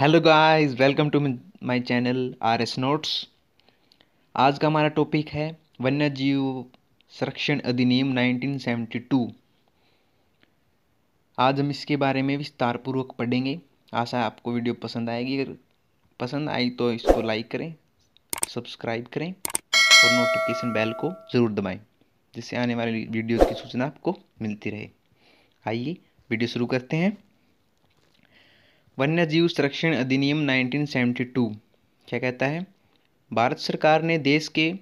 Hello guys welcome to my channel R S notes आज का हमारा टॉपिक है वन्य जीव संरक्षण अधिनियम 1972 आज हम इसके बारे में विस्तार पूर्वक पढ़ेंगे। आशा आपको वीडियो पसंद आएगी। अगर पसंद आई तो इसको लाइक करें सब्सक्राइब करें और नोटिफिकेशन बेल को ज़रूर दबाएँ, जिससे आने वाली वीडियो की सूचना आपको मिलती रहे। आइए वीडियो शुरू करते हैं। वन्य जीव संरक्षण अधिनियम 1972 क्या कहता है? भारत सरकार ने देश के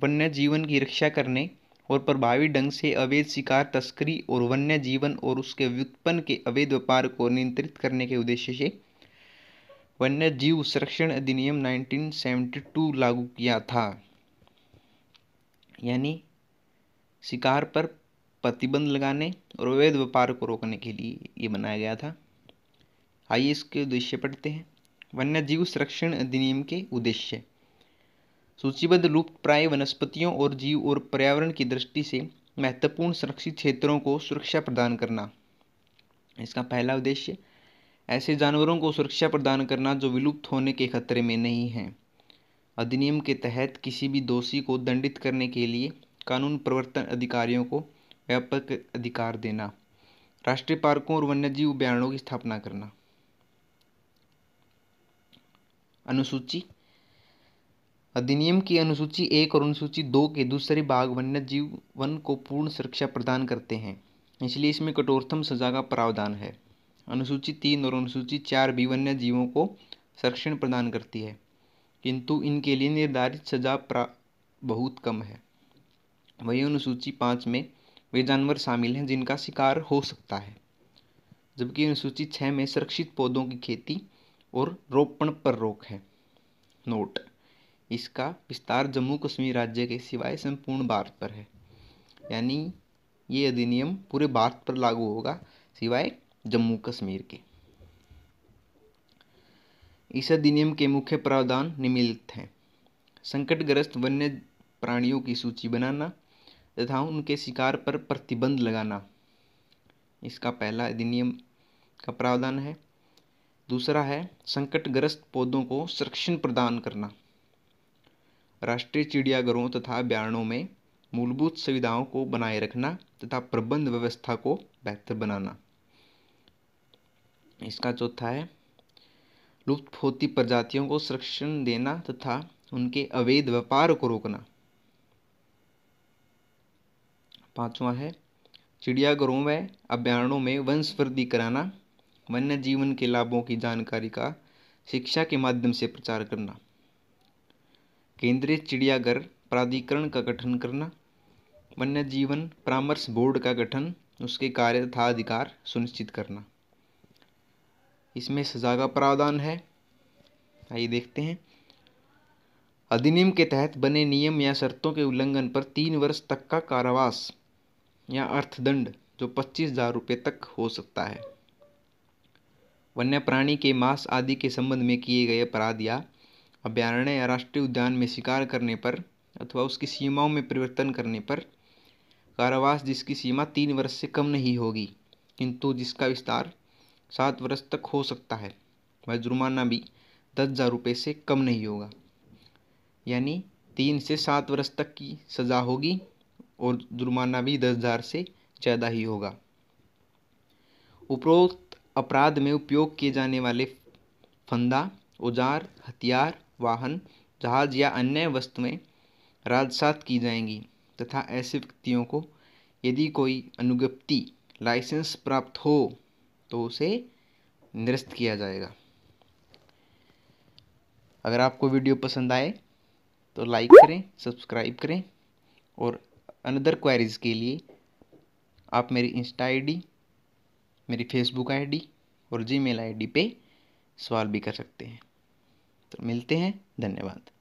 वन्य जीवन की रक्षा करने और प्रभावी ढंग से अवैध शिकार, तस्करी और वन्य जीवन और उसके व्युत्पन्न के अवैध व्यापार को नियंत्रित करने के उद्देश्य से वन्य जीव संरक्षण अधिनियम 1972 लागू किया था। यानी शिकार पर प्रतिबंध लगाने और अवैध व्यापार को रोकने के लिए ये बनाया गया था। आइए इसके उद्देश्य पढ़ते हैं। वन्य जीव संरक्षण अधिनियम के उद्देश्य। सूचीबद्ध लुप्त प्राय वनस्पतियों और जीव और पर्यावरण की दृष्टि से महत्वपूर्ण संरक्षित क्षेत्रों को सुरक्षा प्रदान करना। इसका पहला उद्देश्य, ऐसे जानवरों को सुरक्षा प्रदान करना जो विलुप्त होने के खतरे में नहीं हैं। अधिनियम के तहत किसी भी दोषी को दंडित करने के लिए कानून प्रवर्तन अधिकारियों को व्यापक अधिकार देना, राष्ट्रीय पार्कों और वन्यजीव अभ्यारणों की स्थापना करना। अनुसूची। अधिनियम की अनुसूची एक और अनुसूची दो के दूसरे भाग वन्य जीवन को पूर्ण सुरक्षा प्रदान करते हैं। इसलिए इसमें कठोरतम सजा का प्रावधान है। अनुसूची तीन और अनुसूची चार भी वन्य जीवों को संरक्षण प्रदान करती है, किंतु इनके लिए निर्धारित सजा बहुत कम है। वही अनुसूची पाँच में वे जानवर शामिल हैं जिनका शिकार हो सकता है, जबकि अनुसूची छः में सुरक्षित पौधों की खेती और रोपण पर रोक है। नोट। इसका विस्तार जम्मू कश्मीर राज्य के सिवाय संपूर्ण भारत पर है। यानी ये अधिनियम पूरे भारत पर लागू होगा, सिवाय जम्मू कश्मीर के। इस अधिनियम के मुख्य प्रावधान निम्नलिखित हैं। संकटग्रस्त वन्य प्राणियों की सूची बनाना तथा उनके शिकार पर प्रतिबंध लगाना। इसका पहला अधिनियम का प्रावधान है। दूसरा है संकटग्रस्त पौधों को संरक्षण प्रदान करना। राष्ट्रीय चिड़ियाघरों तथा अभ्यारणों में मूलभूत सुविधाओं को बनाए रखना तथा प्रबंध व्यवस्था को बेहतर बनाना। इसका चौथा है लुप्त होती प्रजातियों को संरक्षण देना तथा उनके अवैध व्यापार को रोकना। पांचवा है, चिड़ियाघरों व अभ्यारणों में वंशवृद्धि कराना वन्य जीवन के लाभों की जानकारी का शिक्षा के माध्यम से प्रचार करना। केंद्रीय चिड़ियाघर प्राधिकरण का गठन करना। वन्य जीवन परामर्श बोर्ड का गठन, उसके कार्य तथा अधिकार सुनिश्चित करना। इसमें सजा का प्रावधान है। आइए देखते हैं। अधिनियम के तहत बने नियम या शर्तों के उल्लंघन पर तीन वर्ष तक का कारावास या अर्थदंड, जो पच्चीस हज़ार रुपये तक हो सकता है। वन्य प्राणी के मांस आदि के संबंध में किए गए अपराध या अभ्यारण्य या राष्ट्रीय उद्यान में शिकार करने पर अथवा उसकी सीमाओं में परिवर्तन करने पर कारावास जिसकी सीमा तीन वर्ष से कम नहीं होगी, किंतु जिसका विस्तार सात वर्ष तक हो सकता है, वह जुर्माना भी दस हज़ार रुपये से कम नहीं होगा। यानी तीन से सात वर्ष तक की सज़ा होगी और जुर्माना भी दस हज़ार से ज़्यादा ही होगा। उपरोक्त अपराध में उपयोग किए जाने वाले फंदा, औज़ार, हथियार, वाहन, जहाज़ या अन्य वस्तुएँ राजसात की जाएँगी तथा ऐसे व्यक्तियों को यदि कोई अनुज्ञप्ति लाइसेंस प्राप्त हो तो उसे निरस्त किया जाएगा। अगर आपको वीडियो पसंद आए तो लाइक करें, सब्सक्राइब करें और अनदर क्वारीज के लिए आप मेरी इंस्टा आई मेरी फेसबुक आईडी और जीमेल आईडी आई पे सवाल भी कर सकते हैं। तो मिलते हैं, धन्यवाद।